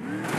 Yeah.